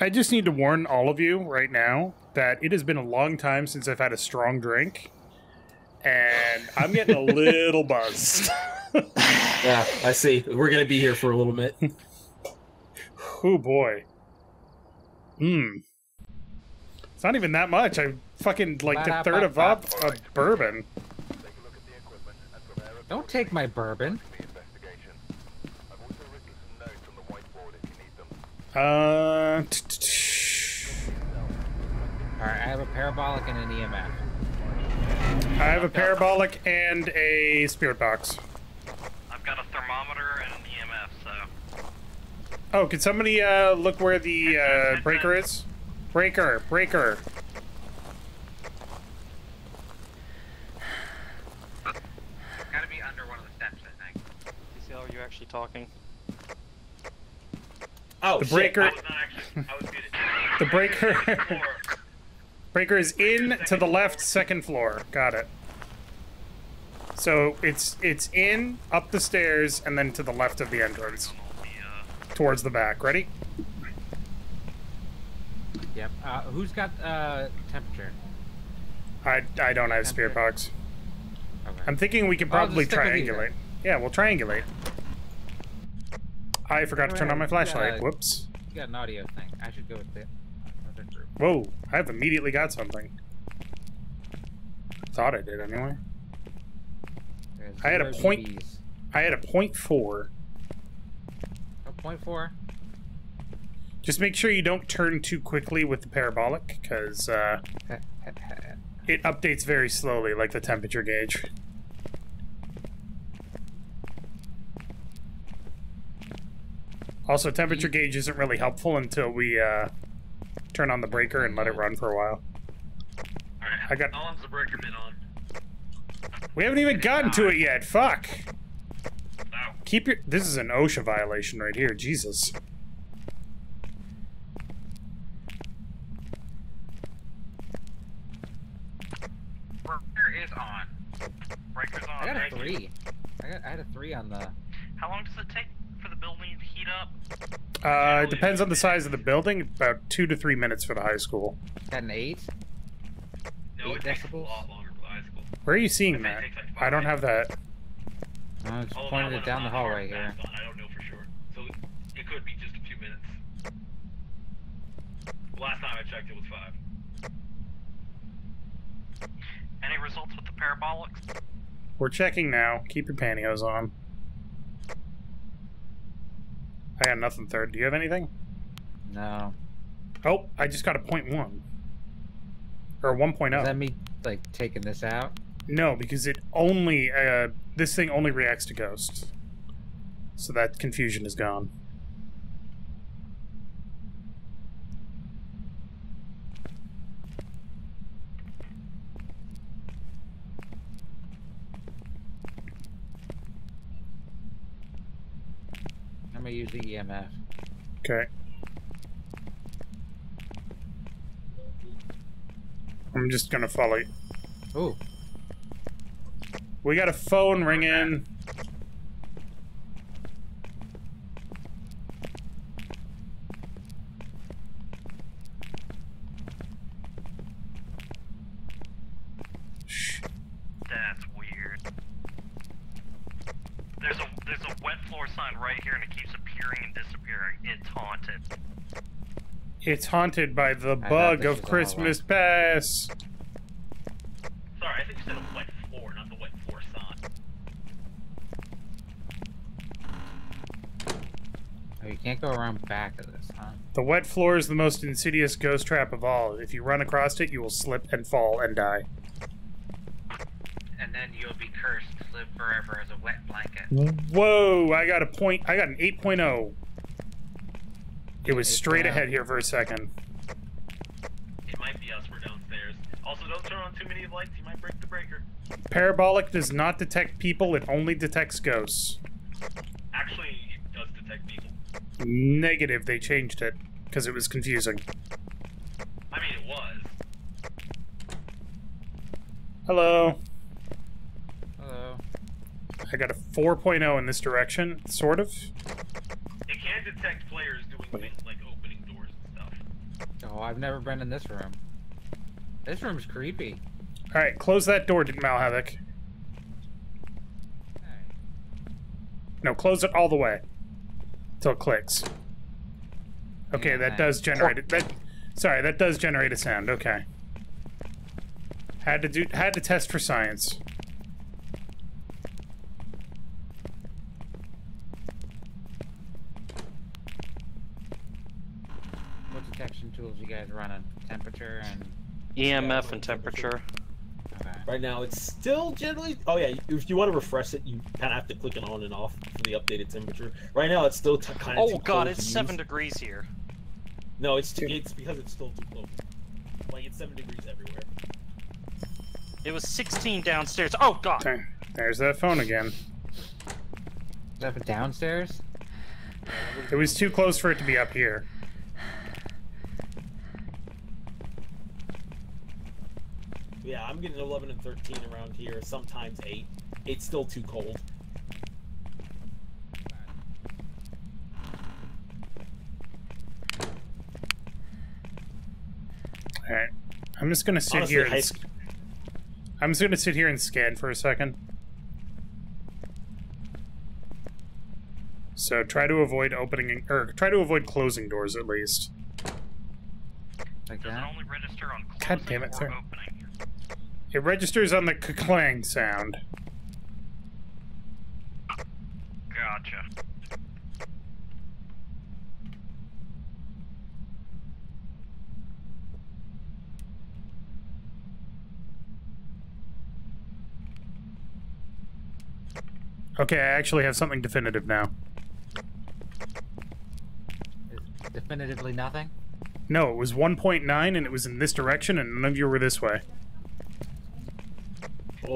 I just need to warn all of you right now that it has been a long time since I've had a strong drink, and I'm getting a little buzzed. Yeah, I see. We're gonna be here for a little bit. oh boy. Hmm. It's not even that much. I fucking like a third of up a bourbon. Don't take my bourbon. Uh. Alright, I have a parabolic and an EMF. I have a parabolic and a spirit box. I've got a thermometer and an EMF, so. Oh, can somebody uh, look where the uh, breaker is? Breaker, breaker. Gotta be under one of the steps, I think. DCL, are you actually talking? Oh, The breaker. I was not actually. I was muted. The breaker. Floor. breaker is in to the left, second floor. Got it. So it's it's in, up the stairs, and then to the left of the entrance, towards the back. Ready? Yep. Uh, who's got uh, temperature? I I don't have spirit box. Okay. I'm thinking we can probably just stick with you triangulate. Yeah, we'll triangulate. I forgot to turn on my Alright, flashlight. yeah. Whoops. You got an audio thing. I should go with the other group. Whoa, I've immediately got something. Thought I did anyway. I had a point- DBs. I had a point four. A point four. Just make sure you don't turn too quickly with the parabolic, because uh, it updates very slowly, like the temperature gauge. Also, temperature gauge isn't really helpful until we uh, turn on the breaker and let it run for a while. Alright, I got- How long's the breaker been on? We haven't even gotten to it yet. Fuck. Ow. Keep your. This is an OSHA violation right here. Jesus. Breaker is on. Breaker's on. I got a three. I got. I had a three on the. How long does it take for the building to heat up? Uh, it depends on the size of the building. About two to three minutes for the high school. Got an eight. No, Eight it takes a decibels? lot longer for the high school. Where are you seeing think that? like I don't have that. I just Although pointed it down the is not hallway here. on, I don't know for sure. So it could be just a few minutes. Last time I checked, it was five. Any results with the parabolics? We're checking now. Keep your pantyhose on. I got nothing third. Do you have anything? No. Oh, I just got a point one. Or 1.0. Does that mean like taking this out? No, because it only uh, this thing only reacts to ghosts. So that confusion is gone. I'm gonna use the EMF. Okay. I'm just gonna follow you. Ooh. We got a phone ringing. Shh. That's weird. There's a there's a wet floor sign right here, and it keeps appearing and disappearing. It's haunted. It's haunted by the thought bug of Christmas past. Sorry, I think you said a wet floor, not the wet floor sign. Oh, you can't go around the back of this, huh? The wet floor is the most insidious ghost trap of all. If you run across it, you will slip and fall and die. And then you'll be cursed to live forever as a wet blanket. Whoa! I got a point. I got an 8.0. It was straight 8.0. ahead here for a second. It might be us. We're downstairs. Also, don't turn on too many lights. You might break the breaker. Parabolic does not detect people, it only detects ghosts. Actually, it does detect people. Negative, they changed it because it was confusing. I mean, it was. Hello. Hello. I got a 4.0 in this direction, sort of. It can detect players doing things like opening doors and stuff. Oh, I've never been in this room. This room's creepy. All right, close that door, Malhavoc. Hey. No, close it all the way till it clicks. Okay, Yeah, that thanks. does generate it. That sorry, that does generate a sound. Okay. Had to do had to test for science. What detection tools you guys running? Temperature and EMF and temperature. Right now, it's still generally. Oh yeah, if you want to refresh it, you kind of have to click it on and off for the updated temperature. Right now, it's still t- kind of. Oh god, it's seven degrees here. No, it's too, it's because it's still too close. Like it's seven degrees everywhere. It was 16 downstairs. Oh god. Okay, There's that phone again. Is that for downstairs? It was too close for it to be up here. Yeah, I'm getting 11 and 13 around here. Sometimes eight. It's still too cold. All right, I'm just gonna sit Honestly, here. And, high s- sc- I'm just gonna sit here and scan for a second. So try to avoid opening or try to avoid closing doors at least. Like Does it that? only register on God damn it, or sir. opening? It registers on the clang sound. Gotcha. Okay, I actually have something definitive now. Is definitively nothing? No, it was 1.9 and it was in this direction, and none of you were this way.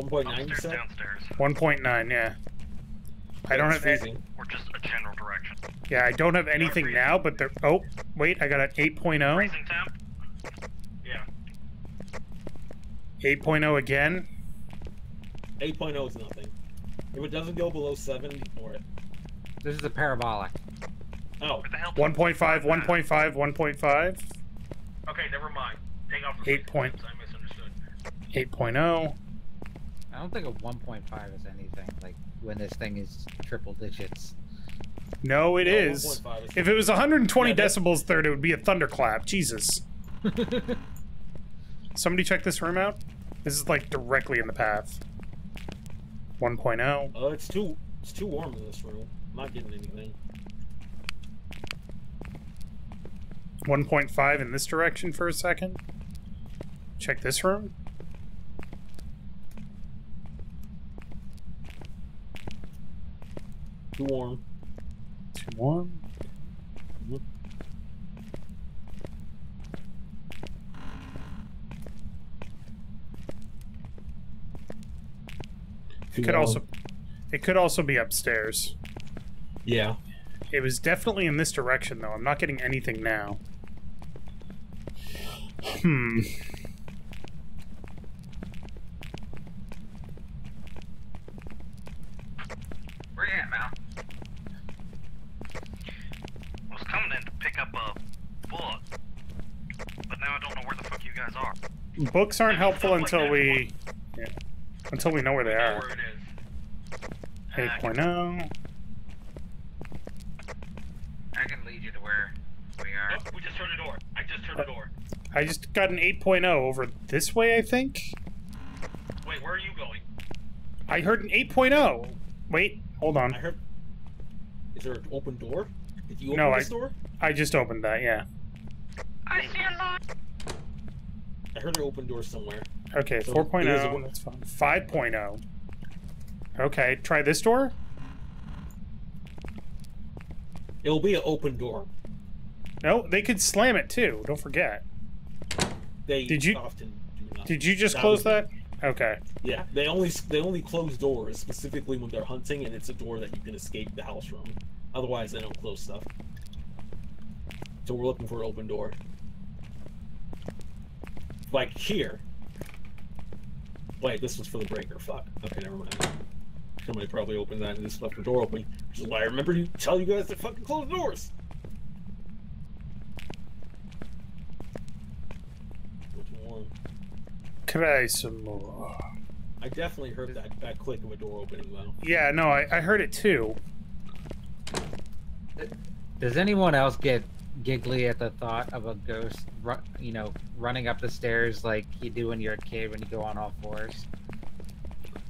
1.9 you Upstairs, said? downstairs, 1.9, yeah. I don't have. a- freezing. or just a general direction. yeah, I don't have anything now, but there. Oh, wait, I got an 8.0. Freezing temp? Yeah. 8.0 again. 8.0 is nothing. If it doesn't go below 7, ignore it. This is a parabolic. Oh, Where the hell? 1.5, 1.5, 1.5, Okay, never mind. Take off the Eight point- I misunderstood. 8.0. I don't think a 1.5 is anything. Like when this thing is triple digits. No, it No, is. is If it was 120 Yeah, decibels third, it would be a thunderclap. Jesus. Somebody check this room out. This is like directly in the path. 1.0. uh, it's too it's too warm in this room. I'm not getting anything. 1.5 in this direction for a second. Check this room. Too warm. Too warm. Too It could also it could also be upstairs. Yeah. It was definitely in this direction though. I'm not getting anything now. Hmm. Where you at, Mal? I was coming in to pick up a book, but now I don't know where the fuck you guys are. Books aren't helpful until we yeah, until we know where they are. where it is. Uh, 8.0. I can lead you to where we are. Oh, we just heard a door. I just heard a door. I just got an 8.0 over this way, I think. Wait, where are you going? I heard an 8.0. Wait, hold on. I heard. Is there an open door? Did you open No, this I- door? I just opened that, yeah. I see a light. I heard an open door somewhere. Okay, So 4.0. it is That's fine. 5.0. Okay, try this door. It'll be an open door. No, they could slam it too. Don't forget. They Did you- often do not. Did you just close was- that? Okay. Yeah, they only they only close doors specifically when they're hunting, and it's a door that you can escape the house from. Otherwise, they don't close stuff. So we're looking for an open door. Like here. Wait, this was for the breaker. Fuck. Okay, never mind. Somebody probably opened that and just left the door open. Which is why I remember to tell you guys to fucking close the doors. Try some more. I definitely heard that, that click of a door opening, though. Yeah, no, I, I heard it too. Does anyone else get giggly at the thought of a ghost, ru- you know, running up the stairs like you do when you're a kid when you go on all fours?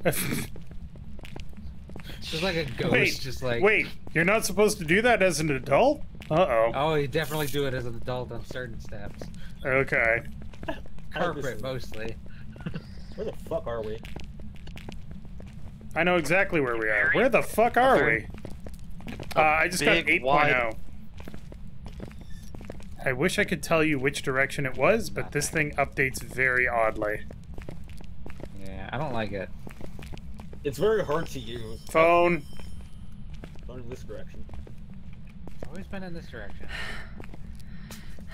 Just like a ghost, wait, just like wait, you're not supposed to do that as an adult? Uh oh. Oh, you definitely do it as an adult on certain steps. Okay. Corporate mostly. Where the fuck are we? I know exactly where we are. Where the fuck are we? Uh, I just got big, 8.0. wide- I wish I could tell you which direction it was, but this thing updates very oddly. Yeah, I don't like it. It's very hard to use. Phone. Phone in this direction. It's always been in this direction.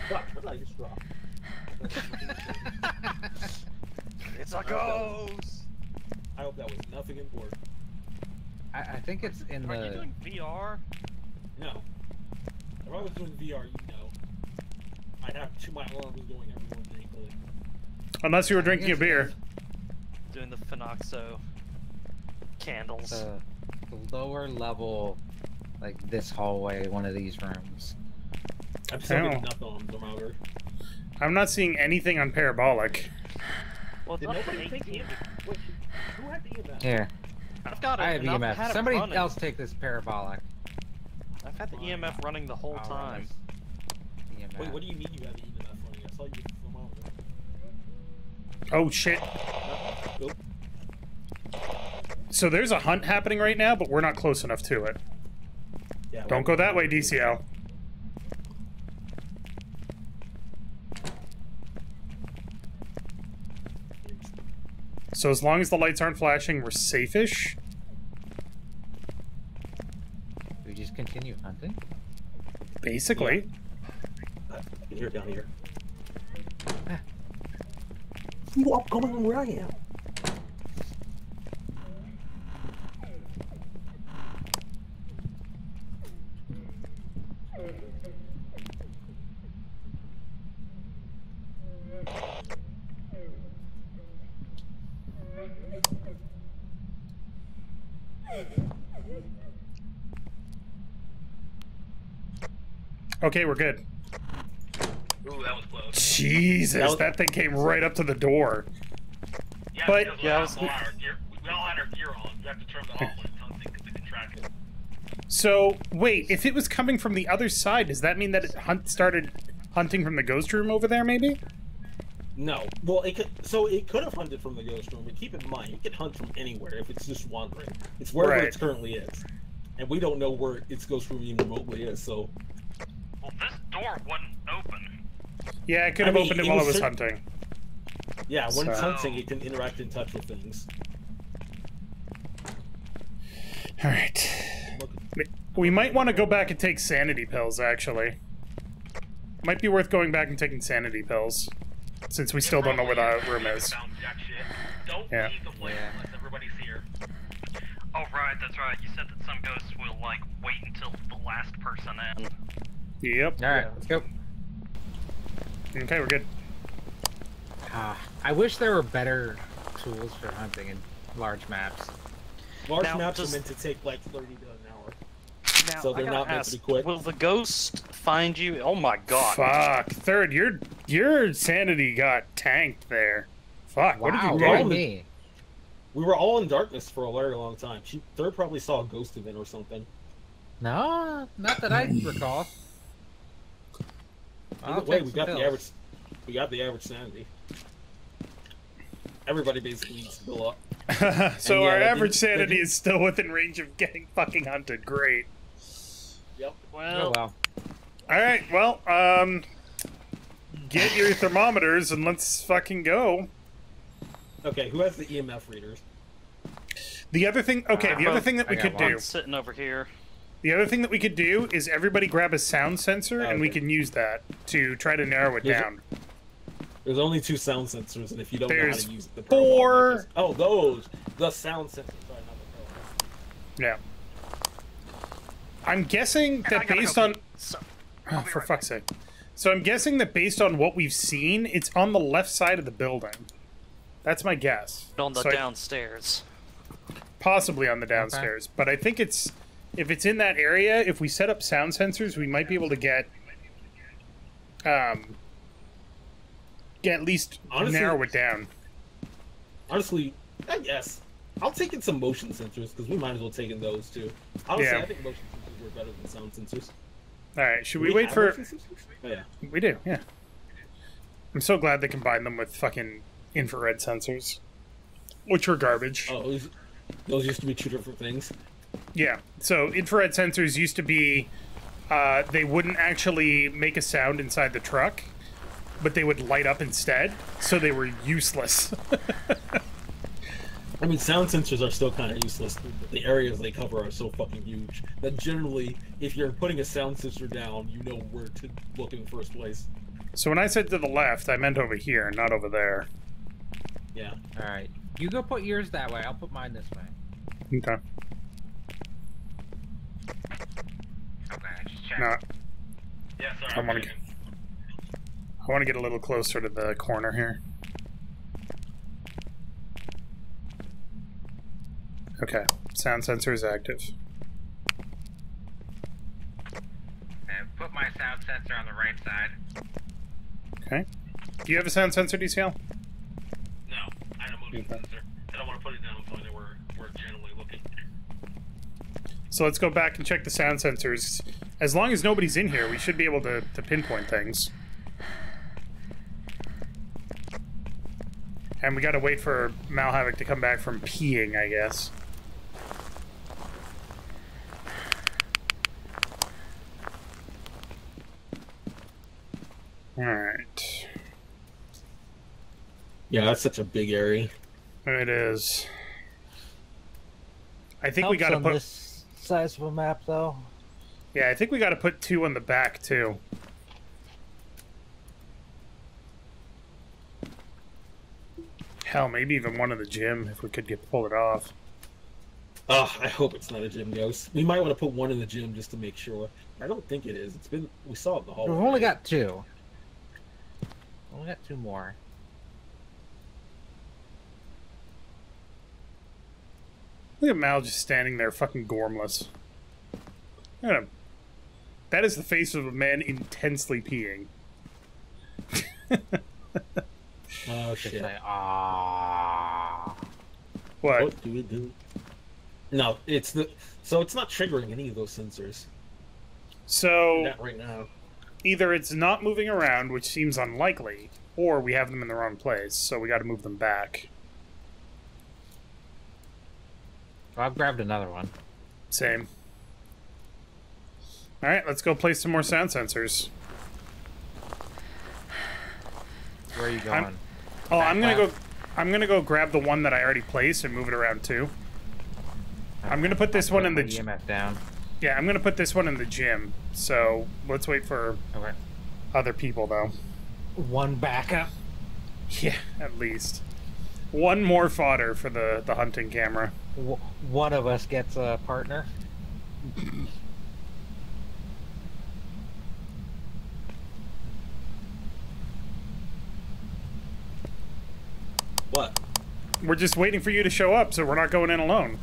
Fuck, what did I just drop? It's a ghost. I hope that was nothing important. I, I think it's in Are you the. doing VR? No. If I was doing VR, you know. I'd have two my alarms going every one day. click. Unless you were drinking a beer. Doing the Fenoxo candles. the, the lower level, like this hallway, one of these rooms. I'm still getting nothing on the thermometer. I'm not seeing anything on parabolic. well, it's Did not nobody think 18. EMF? Wait, who had the EMF? Here, I've got it. I have and I've had EMF. Somebody else take this parabolic. I've had the EMF running the whole I'll time. this EMF. Wait, what do you mean you have the EMF running? I saw you with the thermometer. Oh shit. Nope. So there's a hunt happening right now, but we're not close enough to it. Yeah, Don't go that way, DCL. So as long as the lights aren't flashing, we're safe-ish. We just continue hunting. Basically. I can hear down here. Ah. You are going where I am. Okay, we're good. Ooh, that was close. Jesus, That was- that thing came right up to the door. Yeah, But- because Yeah, was- all gear, we all had our gear on. You have to turn that off when it's hunting because it can track it. So, wait, if it was coming from the other side, does that mean that it hunt started hunting from the ghost room over there, maybe? No. Well, it could. So it could have hunted from the ghost room, but keep in mind, it can hunt from anywhere if it's just wandering. It's wherever Right. it currently is, and we don't know where its ghost room even remotely is. So Well, this door wasn't open. Yeah, I could I have mean, opened it it while I was was hunting. yeah, when it's hunting, it can interact and touch with things. Alright. We might want to go back and take sanity pills, actually. Might be worth going back and taking sanity pills. Since we still don't know where the room is. Found jack shit. Don't Yeah. leave the place Yeah. unless everybody's here. Oh right, that's right. You said that some ghosts will like wait until the last person in. Yep. All right, let's go. Okay, we're good. Ah, I wish there were better tools for hunting in large maps. large Now, maps does- are meant to take like thirty to an hour. Now, So they're gotta not meant to be quick. Will the ghost find you? Oh my god. Fuck. Third, your your sanity got tanked there. Fuck, what did you why do? me? We were all in darkness for a very long time. She third probably saw a ghost event or something. No, not that I recall. I'll Either way, we some got the average. We got the average sanity. Everybody basically needs to go up. so yeah, our average didn't- sanity didn't- is still within range of getting fucking hunted. Great. Yep. Well, Oh well. All right. Well, um, get your thermometers and let's fucking go. Okay, who has the EMF readers? The other thing, okay, the other thing that I we got could one. do, I'm sitting over here. The other thing that we could do is everybody grab a sound sensor ah, and we can use that to try to narrow it There's a- down. There's only two sound sensors, and if you don't know how to use the four- just- Oh, those the sound sensors. Sorry, not the Yeah. I'm guessing that based on So, Oh, for fuck's sake. So I'm guessing that based on what we've seen, it's on the left side of the building. That's my guess. On the So I- downstairs. possibly on the downstairs, but I think it's if it's in that area. If we set up sound sensors, we might be able to get um get at least Honestly- narrow it down. Honestly, I guess I'll take in some motion sensors because we might as well take in those too. Honestly, Yeah. I think motion sensors were better than sound sensors. All right, should Do we, wait for? Oh, yeah. We do, yeah. I'm so glad they combined them with fucking infrared sensors, which were garbage. Oh, those, those used to be two different things. Yeah. So infrared sensors used to be, uh, they wouldn't actually make a sound inside the truck, but they would light up instead. So they were useless. I mean, sound sensors are still kind of useless. But the areas they cover are so fucking huge that generally, if you're putting a sound sensor down, you know where to look in the first place. so when I said to the left, I meant over here, not over there. Yeah. All right, you go put yours that way. I'll put mine this way. Okay. Okay, I just checked. No, Yeah, sorry. I want to. I want to get a little closer to the corner here. Okay, sound sensor is active. Okay, put my sound sensor on the right side. Okay. Do you have a sound sensor, DCL? No, I have a motion Okay. sensor. I don't want to put it down until I know where we're generally looking. So let's go back and check the sound sensors. As long as nobody's in here, we should be able to, to pinpoint things. And we gotta wait for Malhavoc to come back from peeing, I guess. Alright. Yeah, that's such a big area. It is. I think we gotta put. this size of a map, though. Yeah, I think we gotta put two on the back, too. Hell, maybe even one in the gym if we could get pull it off. Oh, I hope it's not a gym ghost. We might want to put one in the gym just to make sure. I don't think it is. It's been we saw it in the hallway. We've only got two. Only got two more. Look at Mal just standing there, fucking gormless. Look at him. That is the face of a man intensely peeing. Oh shit. say, ah. What? What do we do? No, it's the so it's not triggering any of those sensors. So Not right now. either it's not moving around, which seems unlikely, or we have them in the wrong place, so we got to move them back. Well, I've grabbed another one. Same. All right, let's go place some more sound sensors. Where are you I'm- going? Oh, Back I'm gonna left. go. I'm gonna go grab the one that I already placed and move it around too. I'm gonna put this one in the. Put g- EMF down. Yeah, I'm gonna put this one in the gym. So let's wait for Okay. other people though. One backup. Yeah, at least one more fodder for the the hunting camera. W- one of us gets a partner. What? We're just waiting for you to show up, so we're not going in alone.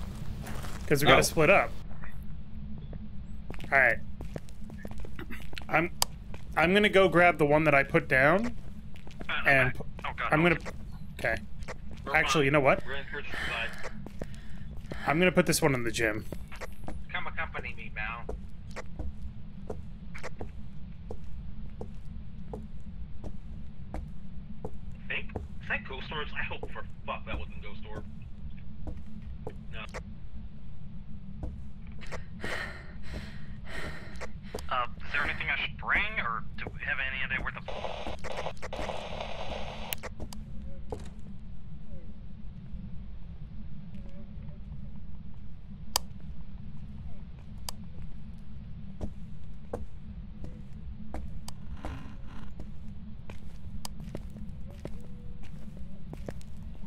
Because we got to Oh. split up. All right. I'm I'm gonna go grab the one that I put down, uh, and oh god. I'm gonna. Okay. Actually, you know what? We're in Kurtz's side. I'm gonna put this one in the gym. Come accompany me, Mal. Think? Is that Ghost Orbs? I hope for fuck that wasn't Ghost Orb. No. Uh, is there anything I should bring, or do we have any idea where the?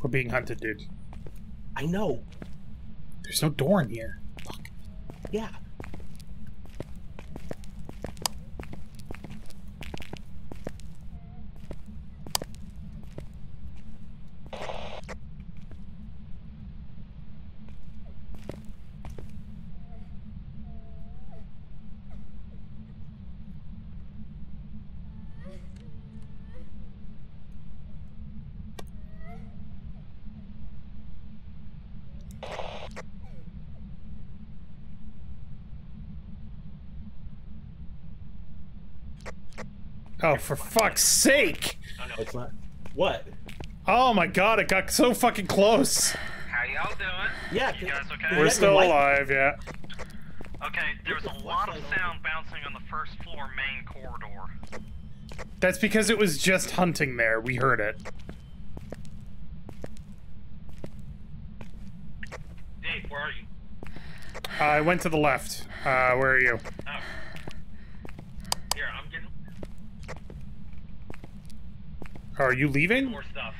We're being hunted, dude. I know. There's no door in here. Yeah. Oh, for fuck's sake! I know it's not. What? Oh my god, it got so fucking close. How y'all doing? Yeah. You guys okay? We're still alive, yeah. Okay, there was a lot of sound bouncing on the first floor main corridor. That's because it was just hunting there. We heard it. Dave, where are you? Uh, I went to the left. Uh, where are you? Oh. Here, I'm getting Are you leaving? more stuff.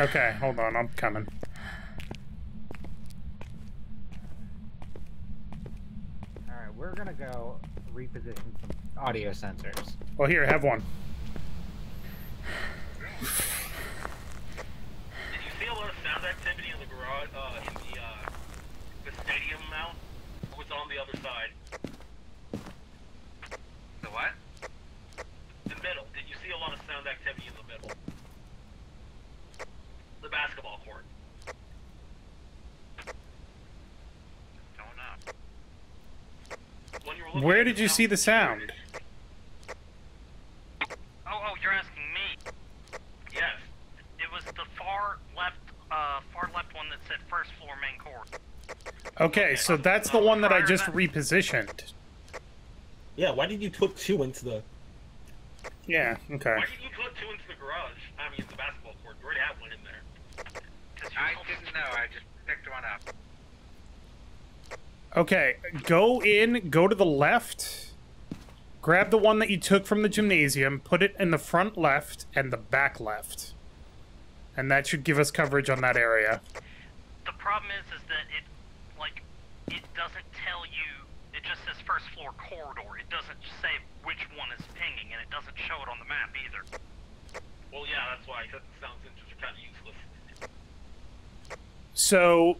Okay, hold on. I'm coming. All right, we're gonna go reposition some audio sensors. Well, here, have one. Did you see a lot of sound activity in the garage, uh, in the, uh, the stadium mount? Or was on the other side? The what? The middle. Did you see a lot of sound activity in the middle? The basketball court. Don't know. When you were looking Where did you see the sound? Oh, oh, you're asking me. Yes. It was the far left, uh, far left one that said first floor main corridor. Okay, so that's the one that I just repositioned. Yeah, why did you put two into the... Yeah, okay. Why did you put two into the garage? I mean, the basketball court. You already have one in there. 'Cause you I didn't know. I just picked one up. Okay, go in, go to the left, grab the one that you took from the gymnasium, put it in the front left and the back left. And that should give us coverage on that area. The problem is, is that it, like, it doesn't tell you. It just says first floor corridor. It doesn't say which one is pinging, and it doesn't show it on the map either. Well, yeah, that's why, because the sound sensors are kind of useless. So,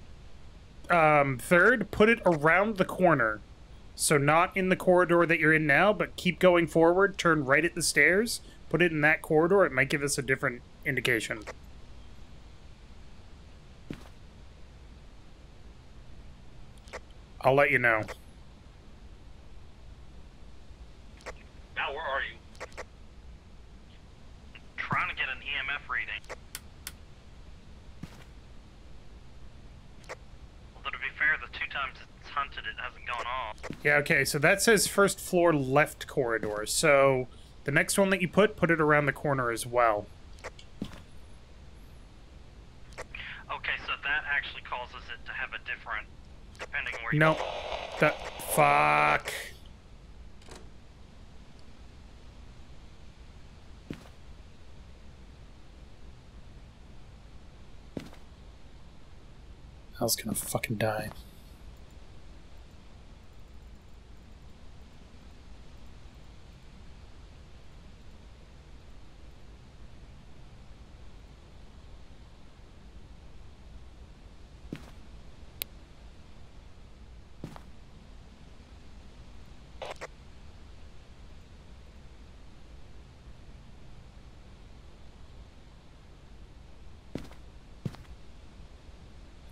um, third, put it around the corner. So, not in the corridor that you're in now, but keep going forward, turn right at the stairs, put it in that corridor. It might give us a different indication. I'll let you know. Now, where are you? Trying to get an EMF reading. Although to be fair, the two times it's it hasn't gone off. Yeah, okay, so that says first floor left corridor. So, the next one that you put, put it around the corner as well. Okay, so that actually causes it to have a different, depending where you. No. That. Fuck. I was gonna fucking die.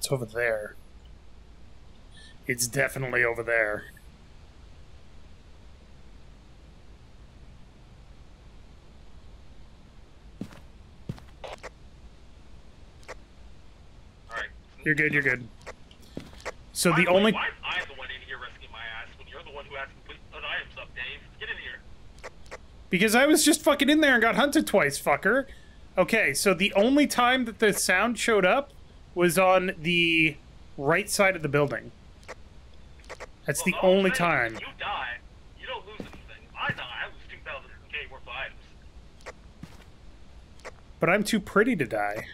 It's over there. It's definitely over there. Alright. You're good, you're good. So the only Why am I the one in here rescuing my ass when you're the one who to put put items up, Dave? Get in here. because I was just fucking in there and got hunted twice, fucker. Okay, so the only time that the sound showed up was on the right side of the building. That's the Well, all I'm only saying time. You die, you don't lose anything. I die, I lose 2,000k worth of items. But I'm too pretty to die.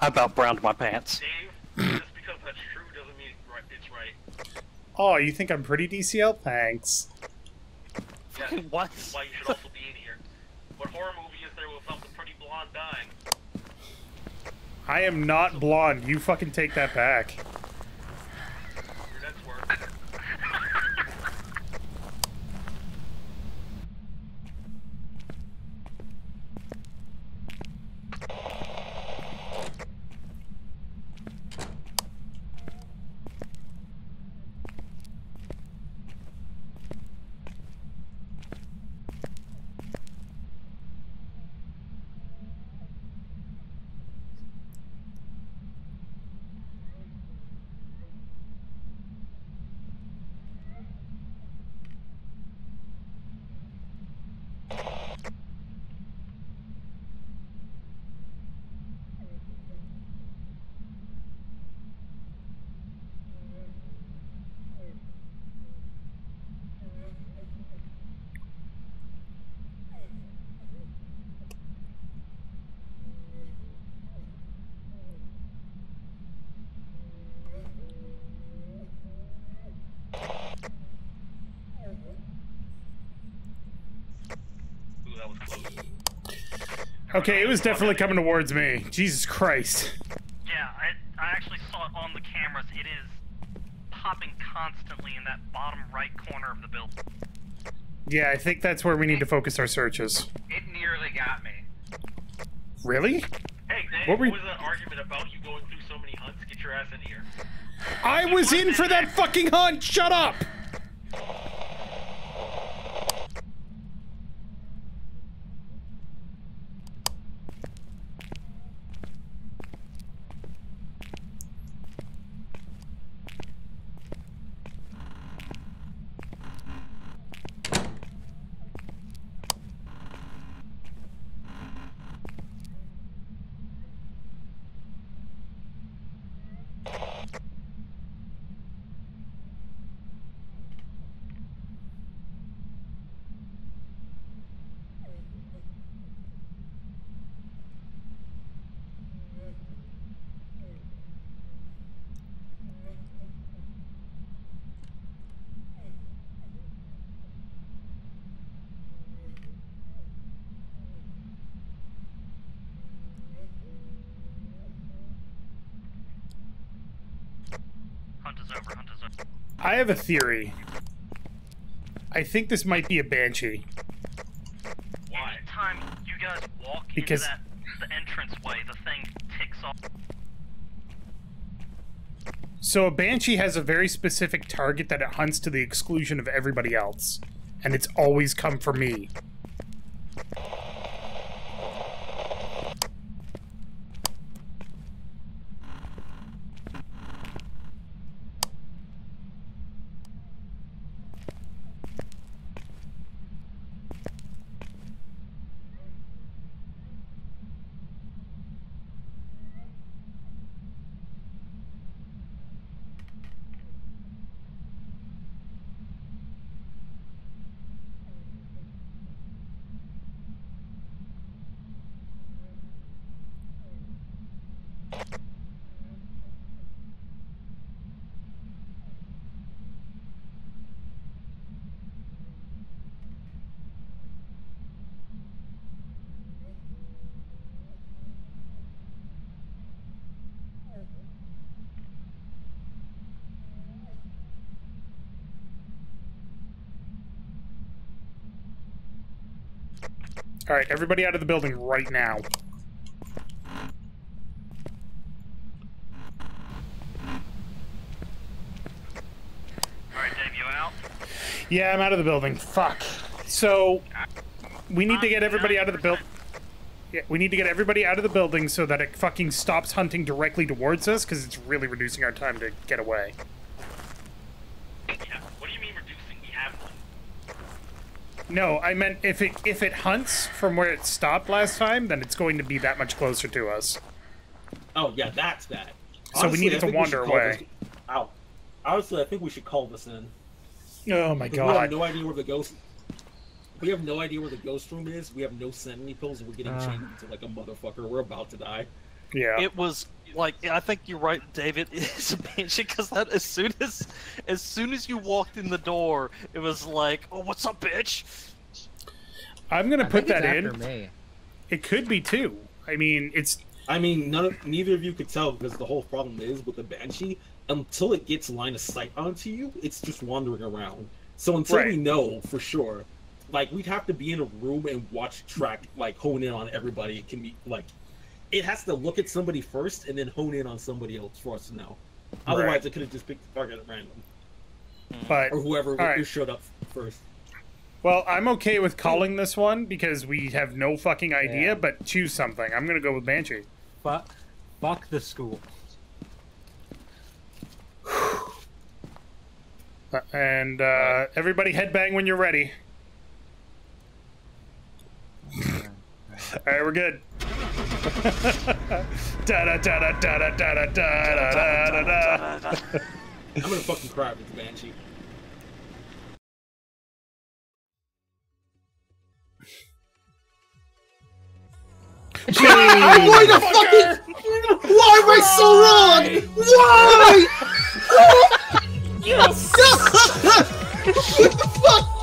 I about browned my pants. Dave, just because that's true doesn't mean it's right. Oh, you think I'm pretty, DCL? Thanks. Yes, What? Why you should also be in here. What horror movie is there without the pretty blonde dying? I am not blonde. You fucking take that back. Okay, it was definitely coming towards me. Jesus Christ. Yeah, I, I actually saw it on the cameras. It is popping constantly in that bottom right corner of the building. Yeah, I think that's where we need to focus our searches. It nearly got me. Really? Hey, Dave, What what, were- was that argument about you going through so many hunts? Get your ass in here. I was in for that fucking hunt! Shut up! Hunt is over, hunt is over. I have a theory. I think this might be a banshee. Why? Anytime you guys walk Because- into that the entranceway, the thing ticks off. So a banshee has a very specific target that it hunts to the exclusion of everybody else, and it's always come for me. All right, everybody out of the building right now. Alright, Dave, you out? Yeah, I'm out of the building. Fuck. So we need to get everybody out of the building. Yeah, we need to get everybody out of the building so that it fucking stops hunting directly towards us because it's really reducing our time to get away. Yeah. What do you mean reducing? We have one. No, I meant if it if it hunts from where it stopped last time, then it's going to be that much closer to us. Oh yeah, that's bad. So we need it to wander away. this- Ow. Honestly, I think we should call this in. Oh my god! We have no idea where the ghost. We have no idea where the ghost room is. We have no sanity pills, and we're getting Uh. chained into like a motherfucker. We're about to die. Yeah. It was like I think you're right, David. It's a banshee because that as soon as as soon as you walked in the door, it was like, "Oh, what's up, bitch?" I'm gonna I put that after in. me. It could be too. I mean, it's I mean, none of, neither of you could tell because the whole problem is with the banshee. Until it gets line of sight onto you, it's just wandering around. So until we know for sure, like we'd have to be in a room and watch track, like hone in on everybody. It can be like, it has to look at somebody first and then hone in on somebody else for us to know. Otherwise, Right. it could have just picked the target at random but or whoever All right. who showed up first. well, I'm okay with calling this one because we have no fucking idea. Yeah. But choose something. I'm gonna go with banshee. Fuck, fuck the school. Uh, And uh, everybody headbang when you're ready. All right, we're good. I'm gonna fucking cry with the banshee. Why the fucking? Why am I so wrong? Why? yes. what the fuck?